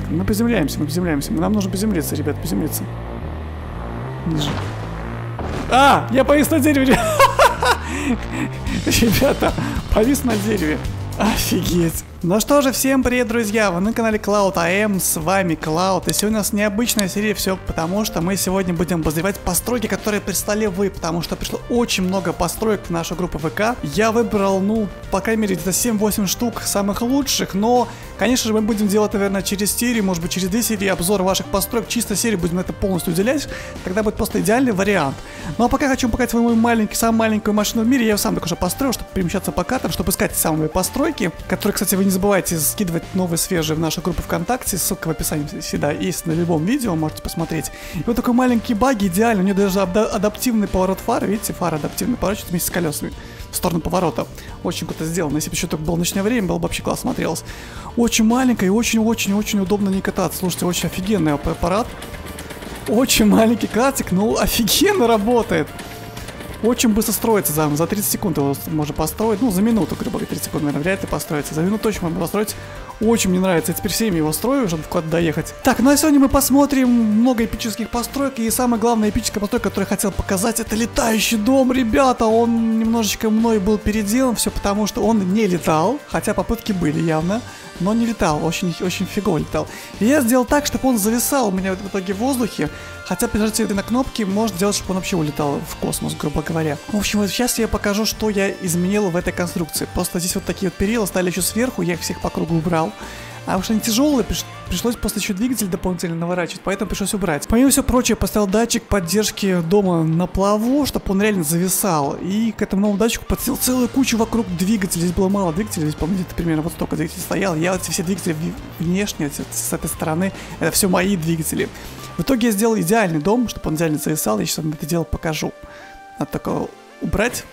Так, мы приземляемся, мы приземляемся. Нам нужно приземлиться, ребят, приземлиться. Ниже. А, я повис на дереве. Ребята, повис на дереве. Офигеть. Ну что же, всем привет, друзья! Вы на канале Cloud AM, с вами Cloud, и сегодня у нас необычная серия, все потому что мы сегодня будем обозревать постройки, которые прислали вы, потому что пришло очень много построек в нашу группу ВК. Я выбрал, ну, по крайней мере, где-то 7-8 штук самых лучших, но, конечно же, мы будем делать, наверное, через серию, может быть, через две серии обзор ваших построек, чисто серию будем это полностью уделять, тогда будет просто идеальный вариант. Ну а пока хочу показать свою маленький, самую маленькую машину в мире, я ее сам только что построил, чтобы перемещаться по картам, чтобы искать самые постройки, которые, кстати, вы не забывайте скидывать новые, свежие в нашу группу ВКонтакте. Ссылка в описании всегда есть на любом видео, можете посмотреть. И вот такой маленький баги, идеально. У нее даже адаптивный поворот фары. Видите, фара адаптивный поворачивает вместе с колесами в сторону поворота. Очень круто сделано. Если бы еще только было ночное время, было бы вообще классно смотрелось. Очень маленькая и очень-очень-очень удобно не кататься. Слушайте, очень офигенный аппарат. Очень маленький катик, но офигенно работает. Очень быстро строится за, за 30 секунд его можно построить. Ну, за минуту, грубо говоря, 30 секунд, наверное, вряд ли построится. За минуту точно можно построить. Очень мне нравится. Я теперь всеми его строю, чтобы куда-то доехать. Так, ну а сегодня мы посмотрим много эпических построек. И самая главная эпическая постройка, которую я хотел показать, это летающий дом, ребята. Он немножечко мной был переделан. Все потому, что он не летал. Хотя попытки были явно но не летал, очень, очень фигово летал. И я сделал так, чтобы он зависал у меня в итоге в воздухе, хотя при нажатии на кнопки может сделать, чтобы он вообще улетал в космос, грубо говоря. В общем, вот сейчас я покажу, что я изменил в этой конструкции. Просто здесь вот такие вот перила стали еще сверху, я их всех по кругу убрал. А уж они тяжелые, приш... пришлось просто еще двигатель дополнительно наворачивать, поэтому пришлось убрать. Помимо всего прочего, поставил датчик поддержки дома на плаву, чтобы он реально зависал. И к этому новому датчику подсел целую кучу вокруг двигателей. Здесь было мало двигателей, здесь, где-то примерно вот столько двигателей стоял. Я вот все двигатели внешние, с этой стороны, это все мои двигатели. В итоге я сделал идеальный дом, чтобы он идеально зависал. Я сейчас вам это дело покажу. Надо только убрать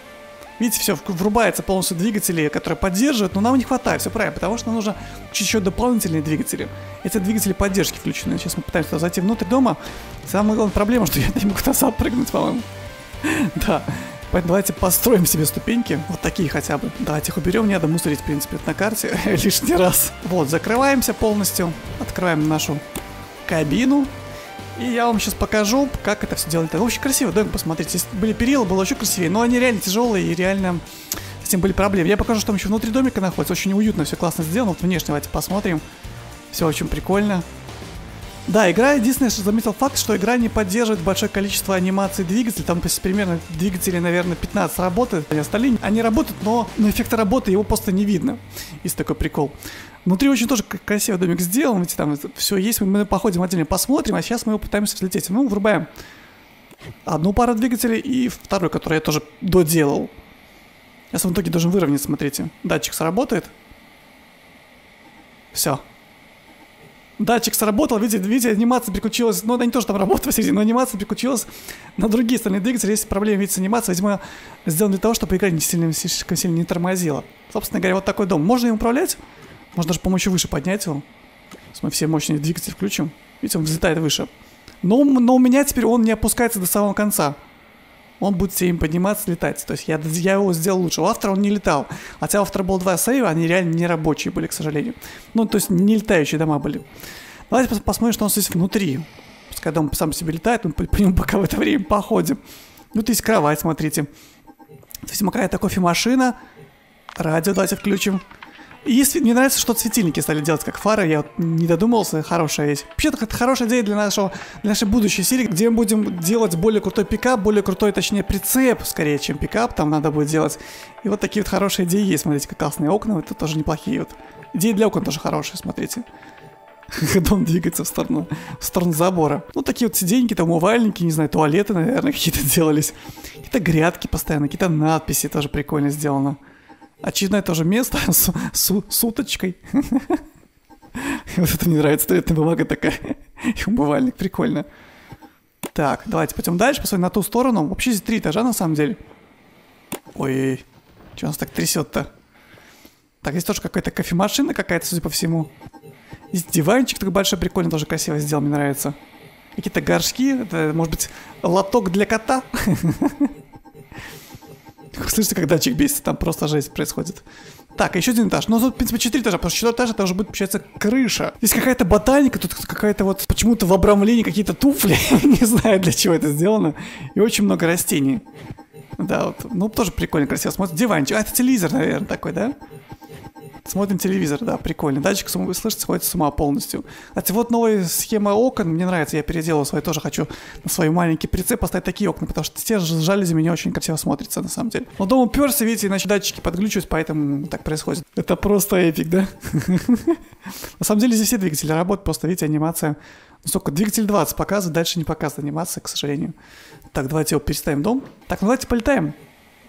Видите, все, врубается полностью двигатели, которые поддерживают, но нам не хватает, все правильно, потому что нам нужно еще дополнительные двигатели. Эти двигатели поддержки включены. Сейчас мы пытаемся зайти внутрь дома. Самая главная проблема, что я не могу туда запрыгнуть, по-моему. Да. Поэтому давайте построим себе ступеньки, вот такие хотя бы. Давайте их уберем, не надо мусорить, в принципе, на карте лишний раз. Вот, закрываемся полностью, открываем нашу кабину, и я вам сейчас покажу, как это все делать. Это очень красиво, домик, посмотрите. Здесь были перила, было очень красивее. Но они реально тяжелые и реально с этим были проблемы. Я покажу, что там еще внутри домика находится. Очень уютно, все классно сделано. Вот внешне давайте посмотрим. Все очень прикольно. Да, игра, единственное, что заметил факт, что игра не поддерживает большое количество анимаций двигателей, там примерно двигатели, наверное, 15 работают, а остальные, они работают, но, но эффекта работы его просто не видно. Есть такой прикол. Внутри очень тоже красивый домик сделан, видите, там все есть, мы походим отдельно посмотрим, а сейчас мы его пытаемся взлететь. Ну, врубаем одну пару двигателей и второй, который я тоже доделал. Сейчас в итоге должен выровнять, смотрите. Датчик сработает. Все. Датчик сработал, видите, видите, анимация переключилась, ну, не тоже там работала, видите, но анимация переключилась на другие стороны двигателя. Есть проблемы, видите, с анимацией, видимо, сделан для того, чтобы игра не сильно, слишком сильно не тормозила. Собственно говоря, вот такой дом. Можно им управлять? Можно даже помочь выше поднять его. Если мы все мощные двигатели включим. Видите, он взлетает выше. Но, но у меня теперь он не опускается до самого конца. Он будет все им подниматься, летать. То есть я, я его сделал лучше. У автора он не летал. Хотя у автора было два сейва, они реально не рабочие были, к сожалению. Ну, то есть не летающие дома были. Давайте посмотрим, что у нас здесь внутри. Пускай дом сам себе летает, мы по, по нему пока в это время походим. Тут есть кровать, смотрите. То есть какая-то кофемашина. Радио давайте включим. Если мне нравится, что светильники стали делать как фары, я вот не додумался, хорошая вещь. Вообще-то это хорошая идея для, нашего, для нашей будущей серии, где мы будем делать более крутой пикап, более крутой, точнее, прицеп, скорее, чем пикап, там надо будет делать. И вот такие вот хорошие идеи есть, смотрите, как классные окна, это тоже неплохие вот. Идеи для окон тоже хорошие, смотрите. Дом двигается в сторону, в сторону забора. Ну, такие вот сиденьки, там умывальники, не знаю, туалеты, наверное, какие-то делались. Какие-то грядки постоянно, какие-то надписи тоже прикольно сделано. Очередное тоже место с, с, с уточкой. Вот это мне нравится, туалетная бумага такая. И умывальник, прикольно. Так, давайте пойдем дальше, посмотрим на ту сторону. Вообще здесь три этажа на самом деле. Ой, что у нас так трясет-то? Так, здесь тоже какая-то кофемашина какая-то, судя по всему. Здесь диванчик такой большой, прикольно, тоже красиво сделал, мне нравится. Какие-то горшки, это, может быть, лоток для кота. Слышите, как датчик бесит, там просто жесть происходит. Так, еще один этаж. Ну, тут, в принципе, четыре этажа, потому что четвертый этаж это уже будет, получается, крыша. Здесь какая-то ботаника, тут какая-то вот почему-то в обрамлении какие-то туфли. Не знаю, для чего это сделано. И очень много растений. Да, вот. Ну, тоже прикольно, красиво смотрится. Диванчик. А, это телевизор, наверное, такой, да? Смотрим телевизор, да, прикольно. Датчик, вы слышите, сходит с ума полностью. Кстати, вот новая схема окон, мне нравится, я переделал свои, тоже хочу на свой маленький прицеп поставить такие окна, потому что те же жалюзи меня очень красиво смотрятся, на самом деле. Но дома уперся, видите, иначе датчики подглючиваются, поэтому так происходит. Это просто эпик, да? На самом деле здесь все двигатели работают, просто, видите, анимация ну, сколько? Двигатель 20 показывает, дальше не показывает анимация, к сожалению. Так, давайте его переставим дом. Так, ну давайте полетаем.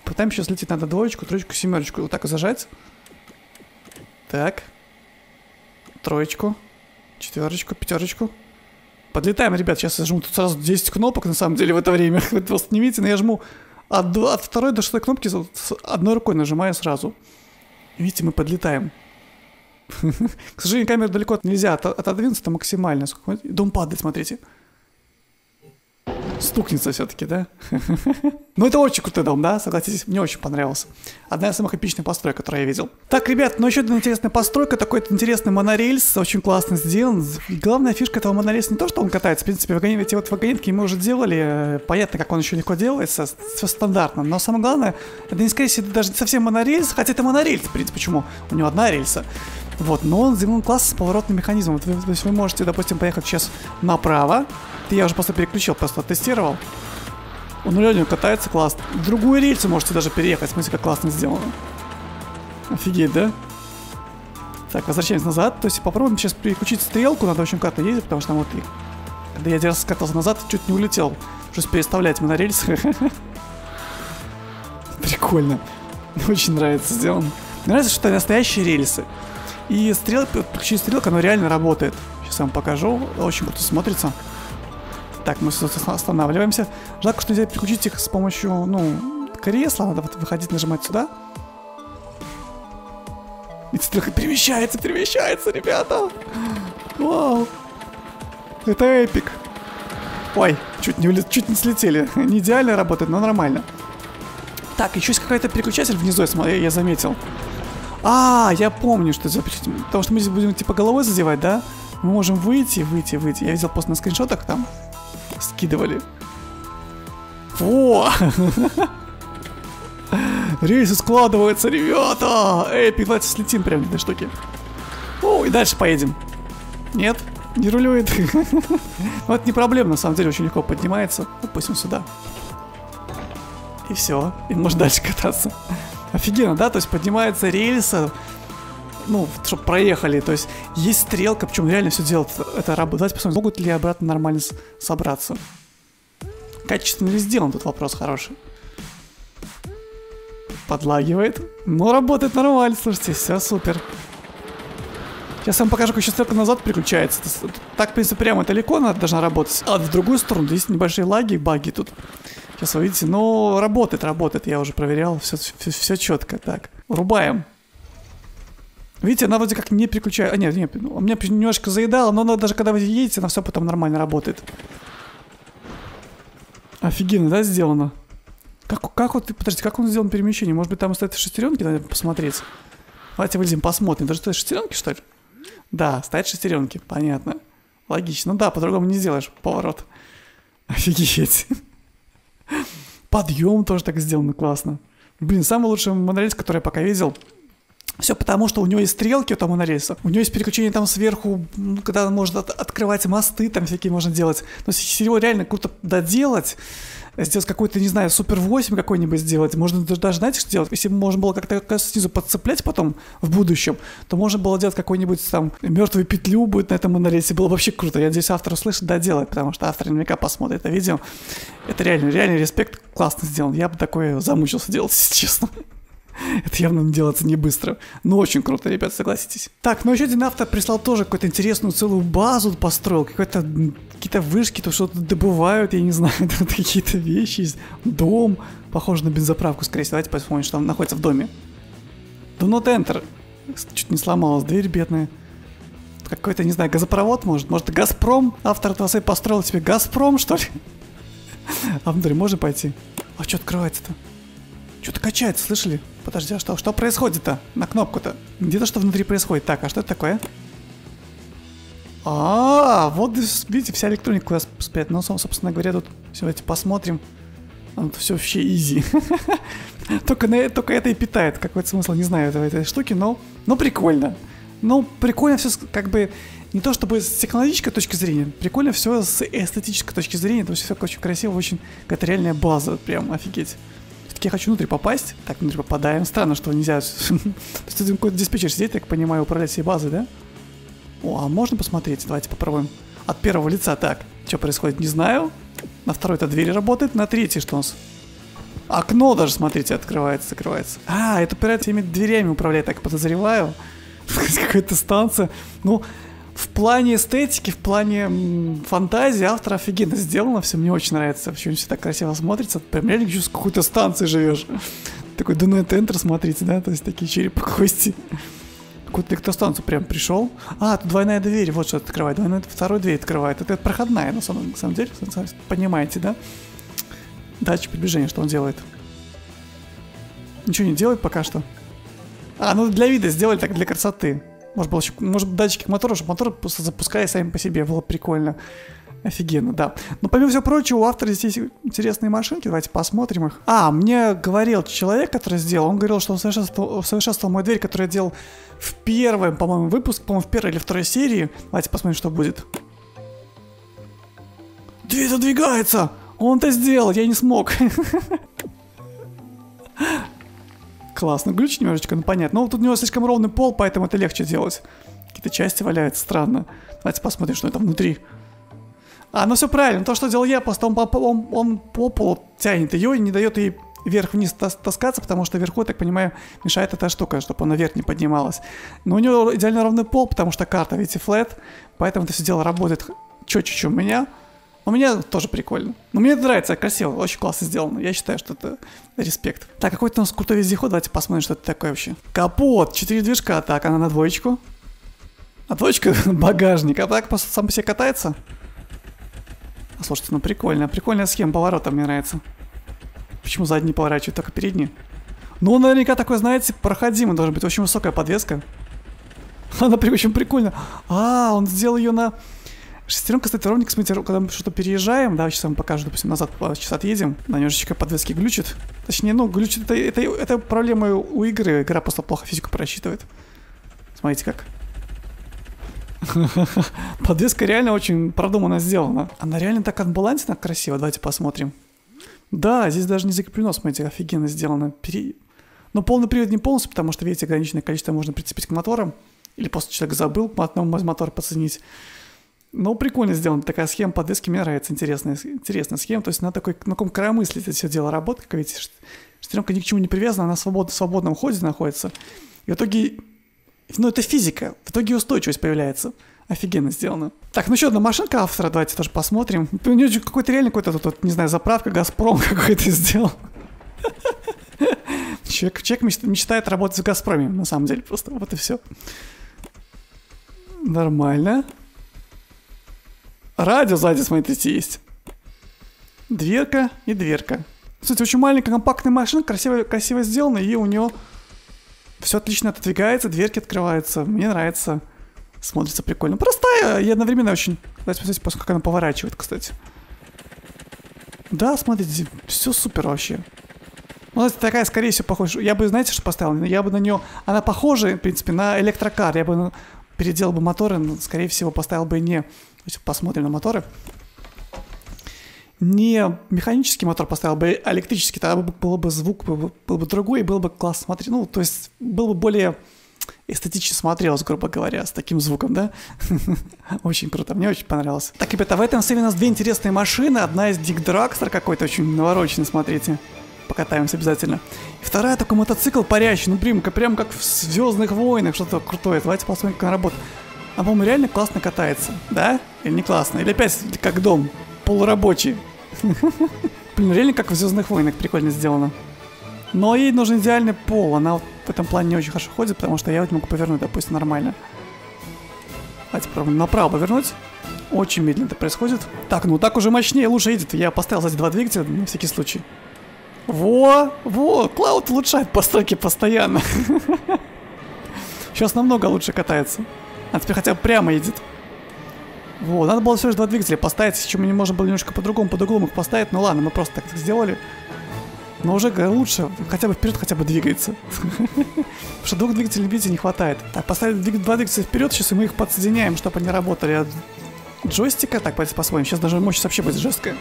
Пытаем сейчас лететь, надо двоечку, троечку, семерочку. Вот так и зажать. Так. Троечку. Четверочку, пятерочку. Подлетаем, ребят. Сейчас я жму тут сразу 10 кнопок, на самом деле, в это время. Вы просто не но я жму от, от второй до шестой кнопки с одной рукой нажимаю сразу. Видите, мы подлетаем. К сожалению, камеру далеко нельзя отодвинуться максимально. Дом падает, смотрите стукнется все-таки, да? Ну, это очень крутой дом, да? Согласитесь, мне очень понравился. Одна из самых эпичных построек, которую я видел. Так, ребят, ну еще одна интересная постройка, такой интересный монорельс, очень классно сделан. Главная фишка этого монорельса не то, что он катается, в принципе, вагонетки, эти вот вагонетки мы уже делали, э, понятно, как он еще легко делается, все стандартно. Но самое главное, это не, скорее всего, даже не совсем монорельс, хотя это монорельс, в принципе, почему? У него одна рельса. Вот, но он сделан класс с поворотным механизмом. То есть вы можете, допустим, поехать сейчас направо. Я уже просто переключил, просто тестировал. Он реально катается классно. Другую рельсу можете даже переехать. Смотрите, как классно сделано. Офигеть, да? Так, возвращаемся назад. То есть попробуем сейчас переключить стрелку. Надо очень кратно ездить, потому что там вот... Когда я один раз скатался назад, чуть не улетел. Пришлось переставлять монорельсы. Прикольно. Очень нравится сделано. Мне нравится, что это настоящие рельсы. И стрелка, подключить стрелка, она реально работает. Сейчас я вам покажу. Очень круто смотрится. Так, мы останавливаемся. Жалко, что нельзя переключить их с помощью, ну, кресла. Надо вот выходить, нажимать сюда. И стрелка перемещается, перемещается, ребята. Вау. Это эпик. Ой, чуть не, чуть не слетели. Не идеально работает, но нормально. Так, еще есть какая-то переключатель внизу, я, я заметил. А, я помню, что запретить. Потому что мы здесь будем типа головой задевать, да? Мы можем выйти, выйти, выйти. Я видел просто на скриншотах там. Скидывали. Во! Рейсы складываются, ребята! Эй, давайте слетим прямо на этой штуке. О, и дальше поедем. Нет, не рулюет. Ну, это не проблема, на самом деле, очень легко поднимается. Допустим, сюда. И все, и можно дальше кататься. Офигенно, да? То есть поднимается рельса, ну, чтобы проехали. То есть есть стрелка, причем реально все делает это работает. Давайте посмотрим, могут ли обратно нормально собраться. Качественно ли сделан, тут вопрос хороший. Подлагивает. Ну, работает нормально, слушайте, все супер. Сейчас я вам покажу, как еще стрелка назад переключается. Так, в принципе, прямо далеко она должна работать. А в другую сторону, здесь небольшие лаги, баги тут. Сейчас вы видите, но работает, работает, я уже проверял, все, все, все четко. Так, врубаем. Видите, она вроде как не переключает. А, нет, нет, у меня немножко заедала, но она, даже когда вы едете, она все потом нормально работает. Офигенно, да, сделано? Как, как вот, подождите, как он сделан перемещение? Может быть, там стоят шестеренки, надо посмотреть. Давайте вылезем, посмотрим. Даже стоят шестеренки, что ли? Да, стоят шестеренки, понятно. Логично. Ну да, по-другому не сделаешь поворот. Офигеть. Подъем тоже так сделано классно. Блин, самый лучший монорельс, который я пока видел. Все потому, что у него есть стрелки у того монорельса. У него есть переключение там сверху, когда может от открывать мосты, там всякие можно делать. Но если его реально круто доделать, сделать какой-то, не знаю, супер 8 какой-нибудь сделать. Можно даже, знаете, что делать? Если можно было как-то снизу подцеплять потом в будущем, то можно было делать какой-нибудь там мертвую петлю будет на этом монорельсе. Было вообще круто. Я здесь автор услышит, да, делать, потому что автор наверняка посмотрит это видео. Это реально, реально респект, классно сделан. Я бы такое замучился делать, если честно. Это явно делается не быстро. Но очень круто, ребят, согласитесь. Так, ну еще один автор прислал тоже какую-то интересную целую базу построил. Какой-то какие-то вышки, то что-то добывают, я не знаю, какие-то вещи есть. Дом, похоже на бензоправку, скорее всего. Давайте посмотрим, что там находится в доме. Do not enter. Чуть не сломалась дверь бедная. Какой-то, не знаю, газопровод, может? Может, Газпром? Автор этого построил себе Газпром, что ли? А внутрь можно пойти? А что открывается-то? Что-то качается, слышали? Подожди, а что, что происходит-то? На кнопку-то. Где-то что внутри происходит. Так, а что это такое? А, вот, видите, вся электроника куда спрятана. Ну, собственно говоря, тут все, давайте посмотрим. Тут все вообще изи. только, на, только это и питает. Какой-то смысл, не знаю, этой, этой штуки, но, но прикольно. Ну, прикольно все, как бы, не то чтобы с технологической точки зрения, прикольно все с эстетической точки зрения, то есть все очень красиво, очень какая-то реальная база, прям офигеть. Все-таки я хочу внутрь попасть, так, внутрь попадаем, странно, что нельзя, то есть какой-то диспетчер сидеть, так понимаю, управлять всей базой, да? О, а можно посмотреть? Давайте попробуем. От первого лица, так, что происходит, не знаю. На второй-то дверь работает, на третий что у нас? Окно даже, смотрите, открывается, закрывается. А, это пират всеми дверями управляет, так подозреваю. Какая-то станция. Ну, в плане эстетики, в плане фантазии автор офигенно сделано, все мне очень нравится. Вообще все так красиво смотрится. Прям реально чувствую, какой-то станции живешь. Такой Not Enter, смотрите, да, то есть такие черепа кости. Какую-то электростанцию прям пришел. А, тут двойная дверь, вот что открывает. Двойная, вторую дверь открывает. Это проходная, на самом, на самом деле, понимаете, да? Датчик приближения, что он делает? Ничего не делает пока что. А, ну для вида сделали так, для красоты. Может, было еще, может датчики мотора, чтобы мотор запуская сами по себе. Было прикольно. Офигенно, да. Но помимо всего прочего, у автора здесь интересные машинки. Давайте посмотрим их. А, мне говорил человек, который сделал, он говорил, что усовершенствовал, усовершенствовал мою дверь, которую я делал в первом, по-моему, выпуске, по-моему, в первой или второй серии. Давайте посмотрим, что будет. Дверь задвигается! Он это сделал, я не смог. Классно, глюч немножечко, ну понятно. Но тут у него слишком ровный пол, поэтому это легче делать. Какие-то части валяются, странно. Давайте посмотрим, что там внутри. А, ну все правильно, то, что делал я, просто он, он, он по полу тянет ее и не дает ей вверх-вниз таскаться, потому что вверху, так понимаю, мешает эта штука, чтобы она вверх не поднималась. Но у него идеально ровный пол, потому что карта, видите, флет, поэтому это все дело работает четче, чем у меня. У меня тоже прикольно. Но мне это нравится, красиво, очень классно сделано. Я считаю, что это респект. Так, какой-то у нас крутой вездеход, давайте посмотрим, что это такое вообще. Капот, 4 движка, так, она на двоечку. А двоечка багажник, а так сам по себе катается? А, слушайте, ну прикольно, прикольная схема поворота, мне нравится. Почему задний поворачивает, только передний? Ну, наверняка такой, знаете, проходимый должен быть, очень высокая подвеска. Она очень прикольно. А, он сделал ее на Шестеренка, кстати, ровненько, смотрите, когда мы что-то переезжаем, да, сейчас вам покажу, допустим, назад сейчас отъедем, на немножечко подвески глючит. Точнее, ну, глючит, это, это, это проблема у игры, игра просто плохо физику просчитывает. Смотрите как. Подвеска реально очень продуманно сделана. Она реально так отбалансена красиво, давайте посмотрим. Да, здесь даже не закреплено, смотрите, офигенно сделано. Пере... Но полный привод не полностью, потому что, видите, ограниченное количество можно прицепить к моторам. Или просто человек забыл моторов подсоединить. Ну, прикольно сделана такая схема подвески, мне нравится, интересная, интересная схема. То есть на такой, на каком краемысле это все дело работает, как видите, шестеренка ни к чему не привязана, она в свобод, в свободном ходе находится. И в итоге, ну, это физика, в итоге устойчивость появляется. Офигенно сделано. Так, ну еще одна машинка автора, давайте тоже посмотрим. У него какой-то реально какой-то тут, вот, не знаю, заправка Газпром какой-то сделал. Человек, человек мечтает работать в Газпроме, на самом деле, просто вот и все. Нормально. Радио сзади, смотрите, есть. Дверка и дверка. Кстати, очень маленькая компактная машина, красиво, красиво сделана, и у нее все отлично отодвигается, дверки открываются. Мне нравится. Смотрится прикольно. Простая и одновременно очень... Давайте посмотрите, как она поворачивает, кстати. Да, смотрите, все супер вообще. Ну, это такая, скорее всего, похожа. Я бы, знаете, что поставил? Я бы на нее... Она похожа, в принципе, на электрокар. Я бы переделал бы моторы, но, скорее всего, поставил бы не посмотрим на моторы. Не механический мотор поставил бы, а электрический, тогда был бы звук был бы, был бы другой, был бы класс смотреть. Ну, то есть был бы более эстетично смотрелось, грубо говоря, с таким звуком, да? очень круто, мне очень понравилось. Так, ребята, в этом серии у нас две интересные машины. Одна из Дик Дракстер какой-то, очень навороченный, смотрите. Покатаемся обязательно. И вторая такой мотоцикл парящий, ну прям, прям как в Звездных войнах, что-то крутое. Давайте посмотрим, как она работает. А по-моему, реально классно катается, да? Или не классно? Или опять как дом, полурабочий? Блин, реально как в Звездных войнах прикольно сделано. Но ей нужен идеальный пол, она вот в этом плане не очень хорошо ходит, потому что я вот могу повернуть, допустим, нормально. Давайте попробуем направо повернуть. Очень медленно это происходит. Так, ну так уже мощнее, лучше едет. Я поставил сзади два двигателя на всякий случай. Во, во, Клауд улучшает постройки постоянно. Сейчас намного лучше катается. А теперь хотя бы прямо едет. Во, надо было всего лишь два двигателя поставить, еще мы не можем было немножко по-другому, по-другому их поставить. Ну ладно, мы просто так сделали. Но уже лучше, хотя бы вперед хотя бы двигается. Потому что двух двигателей, видите, не хватает. Так, поставили два двигателя вперед, сейчас мы их подсоединяем, чтобы они работали от джойстика. Так, давайте посмотрим. Сейчас даже мощь вообще будет жесткая.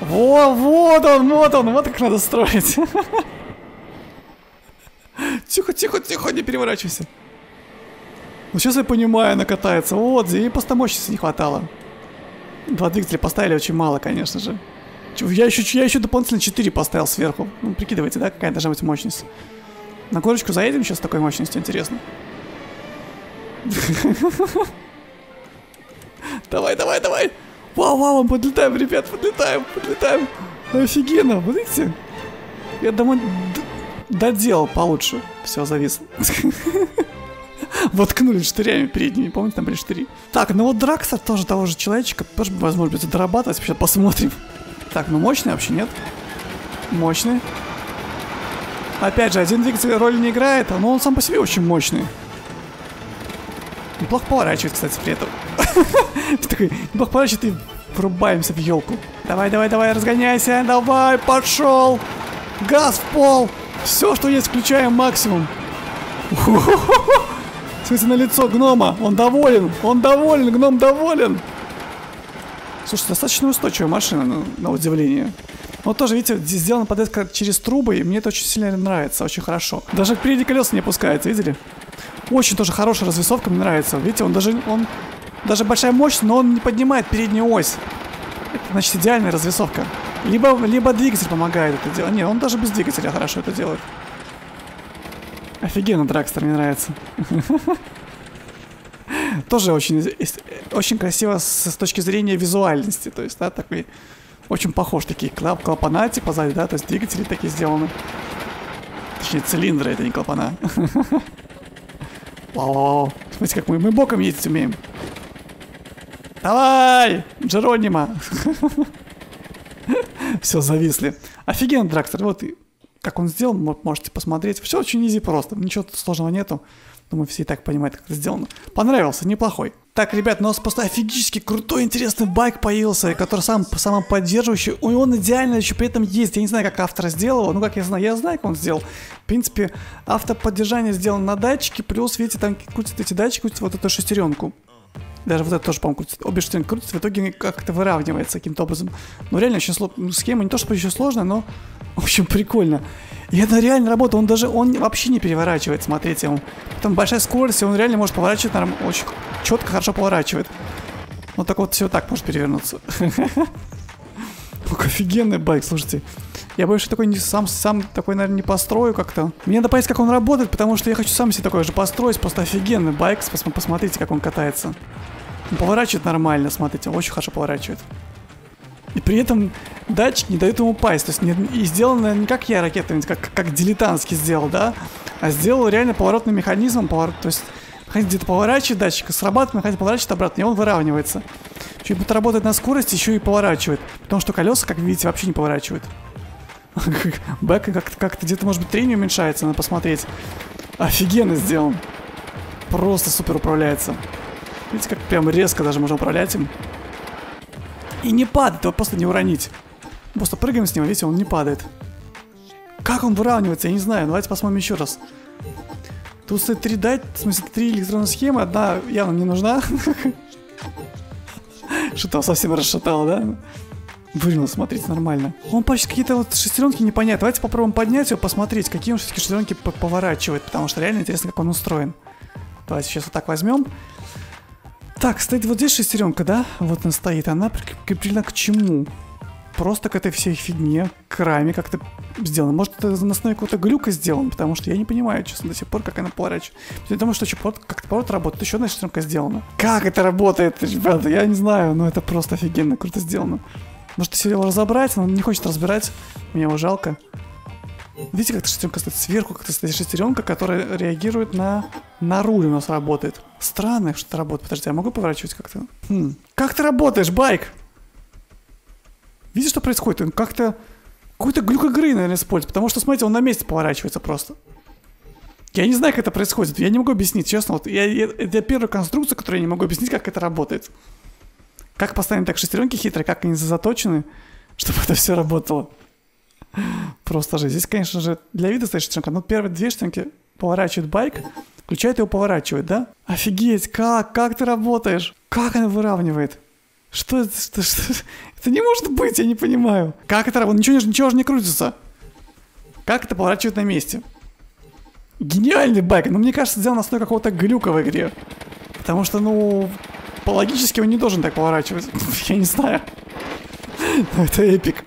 Во, вот он, вот он, вот как надо строить. Тихо, тихо, тихо, не переворачивайся. Ну сейчас я понимаю, она катается. Вот, ей просто мощности не хватало. Два двигателя поставили очень мало, конечно же. Я еще, я еще дополнительно 4 поставил сверху. Ну, прикидывайте, да, какая должна быть мощность. На горочку заедем сейчас такой мощностью, интересно. Давай, давай, давай. Вау, вау, подлетаем, ребят, подлетаем, подлетаем. Офигенно, вот видите? Я думаю, доделал получше. Все, завис. Воткнули штырями передними, помните, там были штыри. Так, ну вот Драксер тоже того же человечка, тоже, возможно, будет дорабатывать, сейчас посмотрим. Так, ну мощный вообще, нет? Мощный. Опять же, один двигатель роли не играет, но он сам по себе очень мощный. Неплохо поворачивает, кстати, при этом. Такой, неплохо поворачивает и врубаемся в елку. Давай, давай, давай, разгоняйся, давай, пошел. Газ в пол. Все, что есть, включаем максимум. Смотрите на лицо гнома. Он доволен. Он доволен. Гном доволен. Слушай, достаточно устойчивая машина, на, на удивление. Вот тоже, видите, сделана подвеска через трубы, и мне это очень сильно нравится, очень хорошо. Даже впереди колеса не опускается, видели? Очень тоже хорошая развесовка, мне нравится. Видите, он даже, он, даже большая мощь, но он не поднимает переднюю ось. Это, значит, идеальная развесовка. Либо, либо двигатель помогает это делать. Не, он даже без двигателя хорошо это делает. Офигенно, Дракстер, мне нравится. Тоже очень, очень красиво с, точки зрения визуальности. То есть, да, такой очень похож. Такие клап, клапана типа сзади, да, то есть двигатели такие сделаны. Точнее, цилиндры, это не клапана. Вау, смотрите, как мы, мы боком ездить умеем. Давай, Джеронима. Все, зависли. Офигенно, Дракстер. Вот как он сделал, можете посмотреть. Все очень изи просто, ничего сложного нету. Думаю, все и так понимают, как это сделано. Понравился, неплохой. Так, ребят, у нас просто офигически крутой, интересный байк появился, который сам самоподдерживающий. И он идеально еще при этом есть. Я не знаю, как автор сделал. Ну, как я знаю, я знаю, как он сделал. В принципе, автоподдержание сделано на датчике, плюс, видите, там крутят эти датчики, крутят вот эту шестеренку. Даже вот это тоже, по-моему, крутится. Обе шестеренки крутятся, в итоге как-то выравнивается каким-то образом. Но реально очень сложно. Схема не то, что еще сложная, но, в общем, прикольно. И это реально работает. Он даже, он вообще не переворачивает, смотрите. Он, там большая скорость, и он реально может поворачивать, наверное, очень четко, хорошо поворачивает. Вот так вот все так может перевернуться. Ох, офигенный байк, слушайте. Я что такой не, сам, сам такой, наверное, не построю как-то. Мне надо понять, как он работает, потому что я хочу сам себе такой же построить. Просто офигенный байк. Пос посмотрите, как он катается. Он поворачивает нормально, смотрите, очень хорошо поворачивает. И при этом датчик не дает ему упасть. То есть не, и сделано не как я ракетами, как, как дилетантский сделал, да, а сделал реально поворотным механизмом. Поворот, то есть где-то поворачивает датчик, срабатывает, механизм поворачивает обратно, и он выравнивается. Еще будет работать на скорости, еще и поворачивает. Потому что колеса, как видите, вообще не поворачивают. Бэк как-то как где-то, может быть, трение уменьшается, надо посмотреть. Офигенно сделан. Просто супер управляется. Видите, как прям резко даже можно управлять им. И не падает, его просто не уронить. Просто прыгаем с него, видите, он не падает. Как он выравнивается, я не знаю. Давайте посмотрим еще раз. Тут стоит три дать, в смысле три электронные схемы, одна явно не нужна. Что-то совсем расшатало, да? Вывернул, смотрите, нормально. Он почти какие-то вот шестеренки непонятны. Давайте попробуем поднять его, посмотреть, какие он все-таки шестеренки поворачивает, потому что реально интересно, как он устроен. Давайте сейчас вот так возьмем. Так, стоит вот здесь шестеренка, да? Вот она стоит. Она прикреплена к чему? Просто к этой всей фигне, к раме как-то сделано. Может, это на основе какого-то глюка сделан, потому что я не понимаю, честно, до сих пор, как она поворачивает. Я думаю, что поворот, как поворот работает, еще одна шестеренка сделана. Как это работает, ребята? Я не знаю, но это просто офигенно круто сделано. Может, его разобрать, но он не хочет разбирать. Мне его жалко. Видите, как шестеренка стоит сверху, как-то стоит шестеренка, которая реагирует на... На руль у нас работает. Странно, что это работает. Подожди, я могу поворачивать как-то? Хм. Как ты работаешь, байк? Видишь, что происходит? Он как-то... Какой-то глюк игры, наверное, использует, потому что, смотрите, он на месте поворачивается просто. Я не знаю, как это происходит, я не могу объяснить, честно. Вот я, я, это первая конструкция, которую я не могу объяснить, как это работает. Как поставить так шестеренки хитрые, как они заточены, чтобы это все работало. Просто же. Здесь, конечно же, для вида стоит шестеренка. Но первые две шестеренки поворачивает байк, включает его, поворачивает, да? Офигеть, как? Как ты работаешь? Как она выравнивает? Что это? Что, что? Это не может быть, я не понимаю. Как это работает? Ничего, ничего же не крутится. Как это поворачивает на месте? Гениальный байк, но мне кажется, сделан на основе какого-то глюка в игре. Потому что, ну, по логически он не должен так поворачивать. Я не знаю. Это эпик.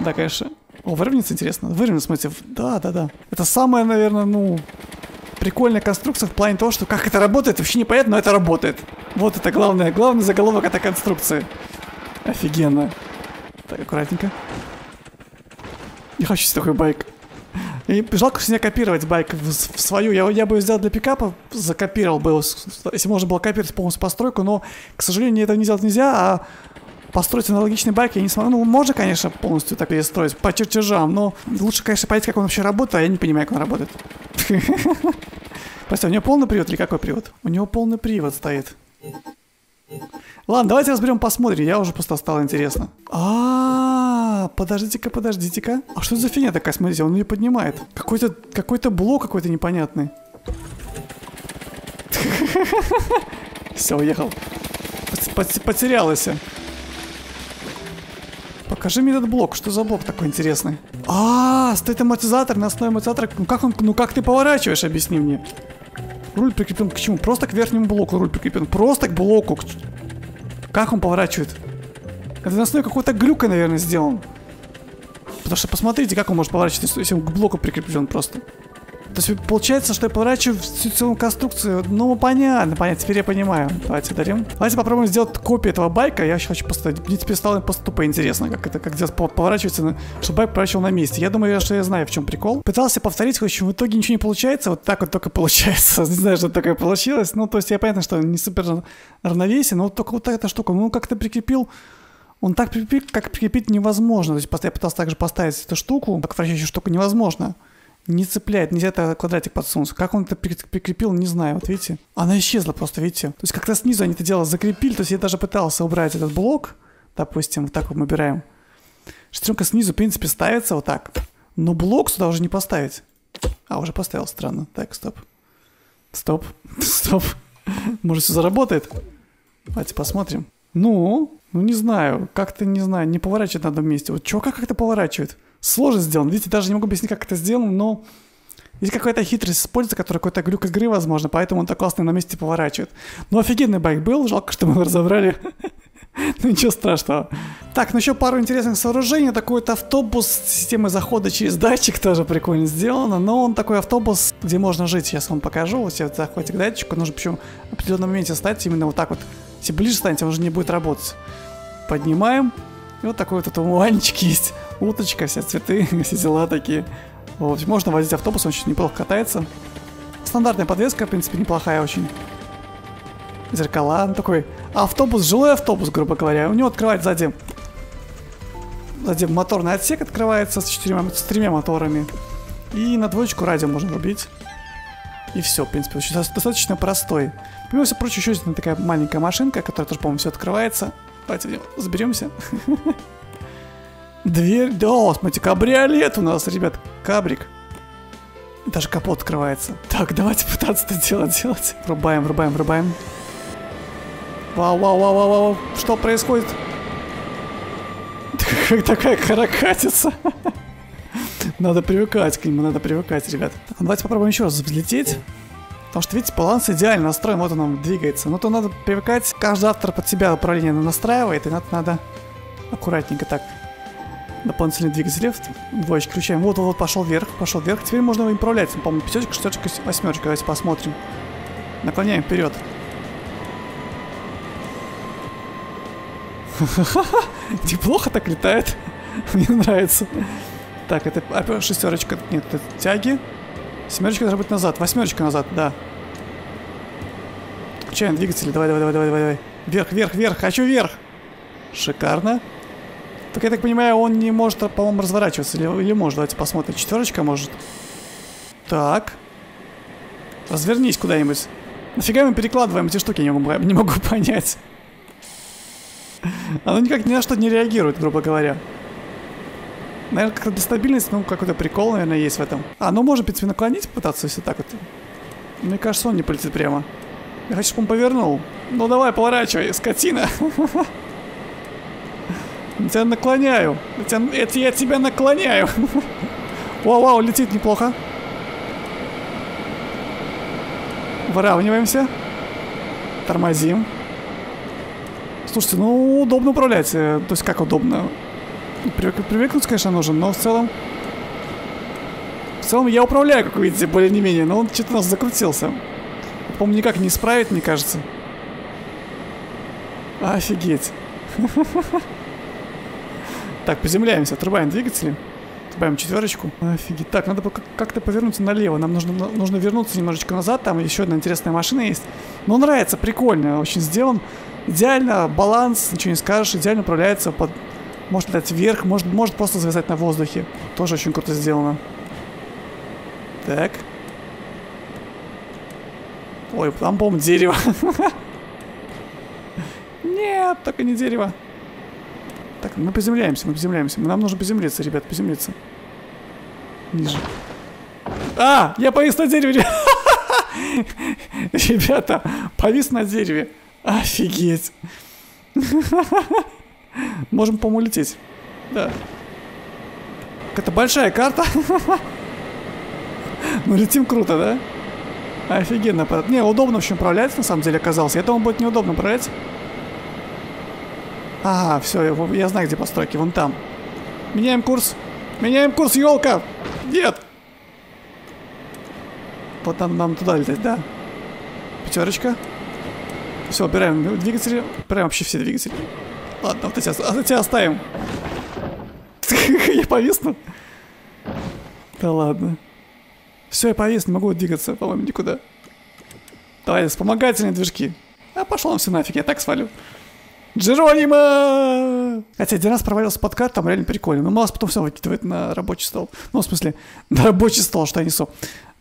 Да, конечно. О, выровняется интересно. Выровняется, смотрите. Да, да, да. Это самая, наверное, ну, прикольная конструкция в плане того, что как это работает, вообще непонятно, но это работает. Вот это главное. Главный заголовок этой конструкции. Офигенно. Так, аккуратненько. Не хочу себе такой байк. И жалко, что не копировать байк в, в свою. Я, я бы сделал для пикапа, закопировал бы, если можно было копировать полностью постройку, но, к сожалению, этого не сделать нельзя, а построить аналогичный байк я не смогу. Ну, можно, конечно, полностью так перестроить по чертежам, но лучше, конечно, понять, как он вообще работает, а я не понимаю, как он работает. Прости, у него полный привод или какой привод? У него полный привод стоит. Ладно, давайте разберем, посмотрим. Я уже просто стало интересно. А, подождите-ка, подождите-ка. А что за фигня такая? Смотрите, он ее поднимает. Какой-то какой-то блок какой-то непонятный. Все, уехал. Потерялась. Покажи мне этот блок. Что за блок такой интересный? А, стоит амортизатор на основе амортизатора. Ну как он, ну как ты поворачиваешь, объясни мне. Руль прикреплен к чему? Просто к верхнему блоку руль прикреплен. Просто к блоку. Как он поворачивает? Это на основе какого-то глюка, наверное, сделан. Потому что посмотрите, как он может поворачивать, если он к блоку прикреплен просто. То есть получается, что я поворачиваю всю целую конструкцию. Ну, понятно, понятно, теперь я понимаю. Давайте дарим. Давайте попробуем сделать копию этого байка. Я еще хочу поставить. Мне теперь стало просто тупо интересно, как это, как делать, поворачивается, чтобы байк поворачивал на месте. Я думаю, что я знаю, в чем прикол. Пытался повторить, в общем, в итоге ничего не получается. Вот так вот только получается. Не знаю, что такое получилось. Ну, то есть я понятно, что не супер равновесие, но вот только вот эта штука. Ну, как-то прикрепил он так прикрепить, как прикрепить невозможно. То есть я пытался также поставить эту штуку, так вращающую штуку невозможно не цепляет, нельзя это квадратик подсунуть. Как он это прикрепил, не знаю, вот видите. Она исчезла просто, видите. То есть как-то снизу они это дело закрепили, то есть я даже пытался убрать этот блок, допустим, вот так вот мы убираем. Шестеренка снизу, в принципе, ставится вот так. Но блок сюда уже не поставить. А, уже поставил, странно. Так, стоп. Стоп, стоп. Может, все заработает? Давайте посмотрим. Ну, ну не знаю, как-то не знаю, не поворачивает на одном месте. Вот чё, как это поворачивает? Сложно сделан. Видите, даже не могу объяснить, как это сделано, но есть какая-то хитрость используется, которая какой-то глюк игры, возможно, поэтому он так классно на месте поворачивает. Ну, офигенный байк был, жалко, что мы его разобрали. Ну, ничего страшного. Так, ну еще пару интересных сооружений. Такой вот автобус с системой захода через датчик тоже прикольно сделано. Но он такой автобус, где можно жить. Сейчас вам покажу. Вот если заходите к датчику, нужно причем в определенном моменте стать именно вот так вот. Если ближе станете, он уже не будет работать. Поднимаем. И вот такой вот тут уманчик есть уточка, все цветы, все дела такие. Вот, можно возить автобус, он очень неплохо катается. Стандартная подвеска, в принципе, неплохая очень. Зеркала, ну, такой автобус, жилой автобус, грубо говоря. У него открывается сзади, сзади моторный отсек открывается с, четырьмя, с тремя моторами. И на двоечку радио можно рубить. И все, в принципе, очень достаточно простой. Помимо всего прочего, еще есть такая маленькая машинка, которая тоже, по-моему, все открывается. Давайте заберемся. Дверь, да, смотрите, кабриолет у нас, ребят, кабрик. Даже капот открывается. Так, давайте пытаться это делать, делать. Врубаем, врубаем, врубаем. Вау, вау, вау, вау, вау, что происходит? Как такая каракатица. Надо привыкать к нему, надо привыкать, ребят. Давайте попробуем еще раз взлететь. Потому что, видите, баланс идеально настроен, вот он нам двигается. Но то надо привыкать, каждый автор под себя управление настраивает, и надо, надо аккуратненько так дополнительный двигатель, двоечки включаем. Вот, вот, вот, пошел вверх, пошел вверх. Теперь можно им управлять. По-моему, пятерочка, шестерочка, восьмерочка. Давайте посмотрим. Наклоняем вперед. Неплохо так летает. Мне нравится. Так, это шестерочка. Нет, это тяги. Семерочка должна быть назад. Восьмерочка назад, да. Включаем двигатели. Давай, давай, давай, давай, давай. Вверх, вверх, вверх. Хочу вверх. Шикарно. Так я так понимаю, он не может, по-моему, разворачиваться. Или, или может, давайте посмотрим. Четверочка может. Так. Развернись куда-нибудь. Нафига мы перекладываем эти штуки, я не могу, не могу понять. Оно никак ни на что не реагирует, грубо говоря. Наверное, как-то для стабильности, ну, какой-то прикол, наверное, есть в этом. А, ну, можно, в принципе, наклонить, попытаться, если так вот. Мне кажется, он не полетит прямо. Я хочу, чтобы он повернул. Ну, давай, поворачивай, скотина. Я тебя наклоняю. Это я тебя наклоняю. Вау-вау, летит неплохо. Выравниваемся. Тормозим. Слушайте, ну удобно управлять. э, То есть как удобно? Привык, привыкнуть, конечно, нужен, но в целом... В целом я управляю, как вы видите, более не менее, но он что-то у нас закрутился. По-моему, никак не исправить, мне кажется. Офигеть. Так, приземляемся, отрубаем двигатели. Добавим четверочку. Офигеть. Так, надо как- как-то повернуться налево. Нам нужно, нужно вернуться немножечко назад. Там еще одна интересная машина есть. Но нравится, прикольно, очень сделан. Идеально, баланс, ничего не скажешь. Идеально управляется под... Может летать вверх, может, может просто зависать на воздухе. Тоже очень круто сделано. Так. Ой, там, по-моему, дерево. Нет, только не дерево. Так, мы приземляемся, мы приземляемся. Нам нужно приземлиться, ребят, приземлиться. Ниже. А, я повис на дереве. Ребята, повис на дереве. Офигеть. Можем, по-моему, лететь. Да. Это большая карта. Ну, летим круто, да? Офигенно. Не, удобно, в общем, управлять, на самом деле, оказалось. Я думал, будет неудобно управлять. Ага, все, я, я знаю, где постройки, вон там. Меняем курс. Меняем курс, елка! Нет! Вот нам, нам туда лететь, да. Пятерочка. Все, убираем двигатели. Убираем вообще все двигатели. Ладно, вот а эти оставим. Я повисну. Да ладно. Все, я повис, не могу двигаться, по-моему, никуда. Давай, вспомогательные движки. А пошел он все нафиг, я так свалю. Джеронимо! Хотя один раз провалился подкат, там реально прикольно. Но Малос потом все выкидывает на рабочий стол. Ну, в смысле, на рабочий стол, что я несу.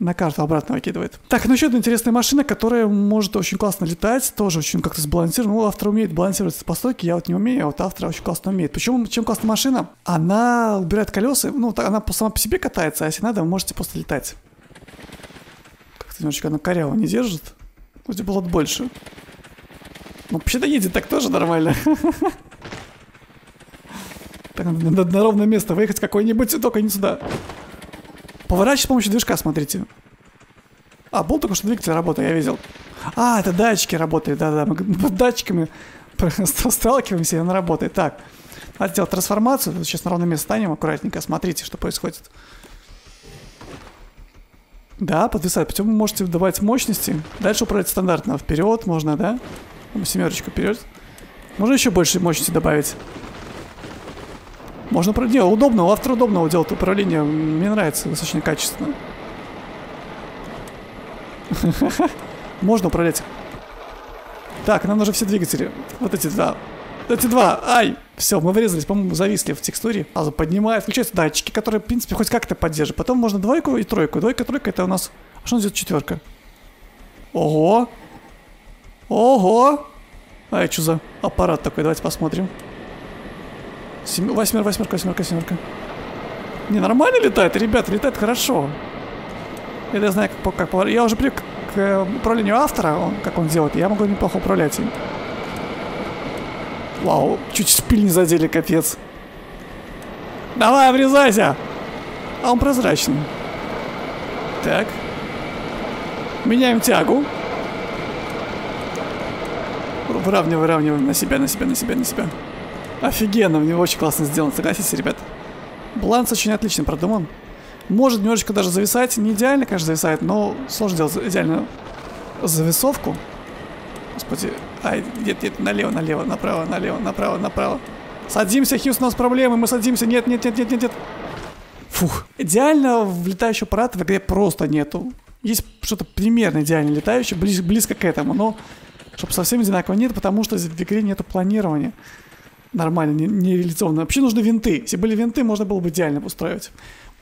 На карту обратно выкидывает. Так, ну еще одна интересная машина, которая может очень классно летать. Тоже очень как-то сбалансирована. Ну, автор умеет балансировать по стойке, я вот не умею, а вот автор очень классно умеет. Почему, чем классная машина? Она убирает колеса, ну, она сама по себе катается, а если надо, вы можете просто летать. Как-то немножечко она коряво не держит. Вроде было больше. Ну, вообще-то едет так тоже нормально. Так, надо на, на ровное место выехать какой-нибудь, только не сюда. Поворачивать с помощью движка, смотрите. А, был только что двигатель работает, я видел. А, это датчики работают, да-да. Мы с датчиками сталкиваемся, и она работает. Так, надо сделать трансформацию. Сейчас на ровное место станем аккуратненько. Смотрите, что происходит. Да, подвисает. Причем вы можете добавить мощности. Дальше управлять стандартно. Вперед можно, да? Семерочку вперед. Можно еще больше мощности добавить. Можно про... Не, удобно, у автора удобного делать управление. Мне нравится достаточно качественно. Можно управлять. Так, нам нужны все двигатели. Вот эти два. Эти два. Ай! Все, мы вырезались, по-моему, зависли в текстуре. Сразу поднимает, включаются датчики, которые, в принципе, хоть как-то поддерживают. Потом можно двойку и тройку. Двойка, тройка, это у нас... А что идет четверка? Ого! Ого! А это что за аппарат такой? Давайте посмотрим. Сем... Восьмерка, восьмерка, восьмерка, семерка. Не, нормально летает, ребята, летает хорошо. Это я знаю, как, как Я уже привык к э, управлению автора, он, как он делает. Я могу неплохо управлять им. Вау, чуть шпиль не задели, капец. Давай, обрезайся! А он прозрачный. Так. Меняем тягу. Выравниваем, выравниваем на себя, на себя, на себя, на себя. Офигенно, у него очень классно сделано, согласитесь, ребят. Баланс очень отлично продуман. Может немножечко даже зависать, не идеально, конечно, зависает, но сложно делать идеальную зависовку. Господи, ай, нет, нет, налево, налево, направо, налево, направо, направо. Садимся, Хьюз, у нас проблемы, мы садимся, нет, нет, нет, нет, нет, нет. Фух. Идеально в летающий аппарат в игре просто нету. Есть что-то примерно идеально летающее, близ- близко к этому, но чтобы совсем одинаково нет, потому что в игре нету планирования. Нормально, не, не реализовано. Вообще нужны винты. Если были винты, можно было бы идеально устроить.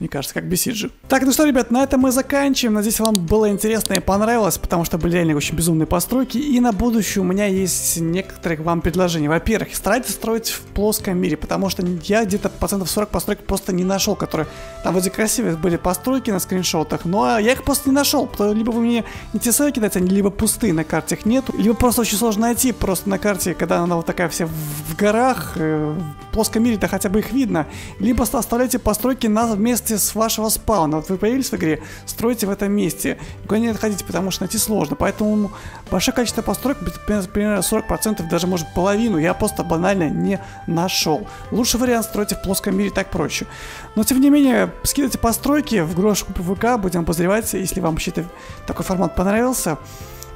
Мне кажется, как BCG. Так, ну что, ребят, на этом мы заканчиваем. Надеюсь, вам было интересно и понравилось, потому что были реально очень безумные постройки. И на будущее у меня есть некоторые вам предложения. Во-первых, старайтесь строить в плоском мире, потому что я где-то процентов 40 построек просто не нашел, которые... Там вроде красивые были постройки на скриншотах, но я их просто не нашел. Либо вы мне не те ссылки дайте, они либо пустые на карте их нету, либо просто очень сложно найти просто на карте, когда она вот такая вся в горах, э, в плоском мире-то хотя бы их видно. Либо оставляйте постройки на месте месте с вашего спауна. Вот вы появились в игре, стройте в этом месте. Никуда не отходите, потому что найти сложно. Поэтому большое количество построек, примерно 40%, даже может половину, я просто банально не нашел. Лучший вариант стройте в плоском мире, так проще. Но тем не менее, скидывайте постройки в грошку ПВК, будем обозревать, если вам вообще такой формат понравился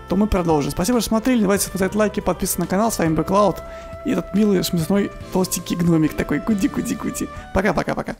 то мы продолжим. Спасибо, что смотрели. Давайте поставить лайки, подписываться на канал. С вами Бэклауд. И этот милый, смешной, толстенький гномик такой. Куди-куди-куди. Пока-пока-пока.